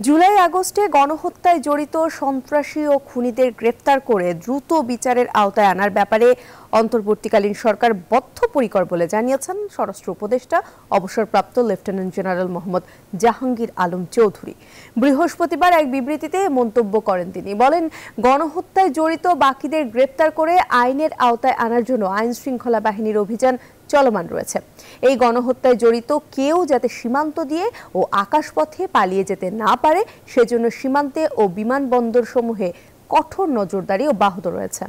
জুলাই আগস্টে গণহত্যায় জড়িত সন্ত্রাসী ও খুনিদের গ্রেপ্তার করে দ্রুত বিচারের আওতায় আনার ব্যাপারে অন্তর্বর্তীকালীন সরকার বদ্ধপরিকর বলে জানিয়েছেন স্বরাষ্ট্র উপদেষ্টা, অবসরপ্রাপ্ত লেফটেন্যান্ট জেনারেল মোহাম্মদ জাহাঙ্গীর আলম চৌধুরী। বৃহস্পতিবার এক বিবৃতিতে মন্তব্য করেন তিনি। বলেন, গণহত্যায় জড়িত বাকিদের গ্রেপ্তার করে আইনের আওতায় আনার জন্য আইন শৃঙ্খলা বাহিনীর অভিযান চলমান রয়েছে। এই গণহত্যায় জড়িত কেউ যাতে সীমান্ত দিয়ে ও আকাশপথে পালিয়ে যেতে না পারে, সেজন্য সীমান্তে ও বিমানবন্দর সমূহে কঠোর নজরদারি অব্যাহত রয়েছে।